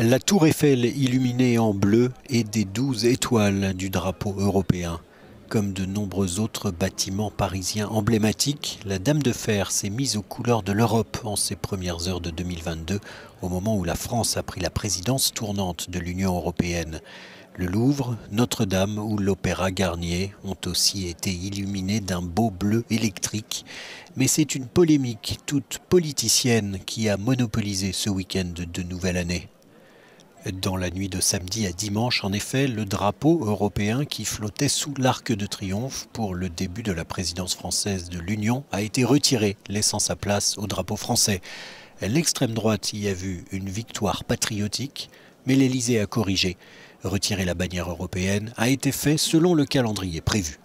La tour Eiffel illuminée en bleu et des douze étoiles du drapeau européen. Comme de nombreux autres bâtiments parisiens emblématiques, la Dame de Fer s'est mise aux couleurs de l'Europe en ces premières heures de 2022, au moment où la France a pris la présidence tournante de l'Union européenne. Le Louvre, Notre-Dame ou l'Opéra Garnier ont aussi été illuminés d'un beau bleu électrique, mais c'est une polémique toute politicienne qui a monopolisé ce week-end de nouvelle année. Dans la nuit de samedi à dimanche, en effet, le drapeau européen qui flottait sous l'arc de triomphe pour le début de la présidence française de l'Union a été retiré, laissant sa place au drapeau français. L'extrême droite y a vu une victoire patriotique, mais l'Élysée a corrigé. Retirer la bannière européenne a été fait selon le calendrier prévu.